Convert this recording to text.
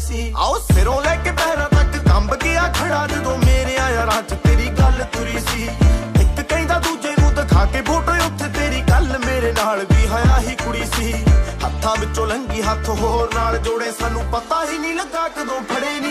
ਸੀ। ਆਓ ਸਿਰੋਂ ਲੈ ਕੇ ਪੈਰਾਂ ਤੱਕ ਕੰਬ ਗਿਆ ਖੜਾ ਜਦੋਂ ਮੇਰੇ ਯਾਰਾਂ 'ਚ ਤੇਰੀ ਗੱਲ ਤੁਰੀ ਸੀ। ਇੱਕ ਕਹਿੰਦਾ ਦੂਜੇ ਨੂੰ ਦਿਖਾ ਕੇ ਫੋਟੋ, ਉੱਥੇ ਤੇਰੀ ਗੱਲ ਮੇਰੇ ਨਾਲ ਵੀ ਹਾਇਆ ਹੀ ਕੁੜੀ ਸੀ। ਹੱਥਾਂ ਵਿੱਚੋਂ ਲੰਗੀ ਹੱਥ ਹੋਰ ਨਾਲ ਜੋੜੇ, ਸਾਨੂੰ ਪਤਾ ਹੀ ਨਹੀਂ ਲੱਗਾ ਕਦੋਂ ਫੜੇ ਨਹੀਂ